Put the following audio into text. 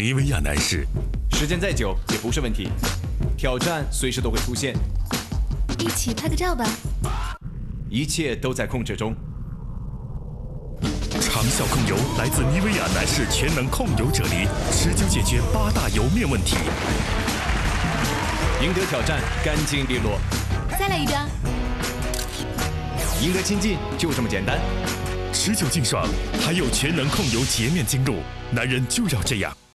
妮维雅男士时间再久也不是问题挑战随时都会出现。一起拍个照吧。一切都在控制中。长效控油来自妮维雅男士全能控油啫喱持久解决八大油面问题。赢得挑战干净利落。再来一张。赢得亲近就这么简单。持久净爽还有全能控油洁面精露男人就要这样。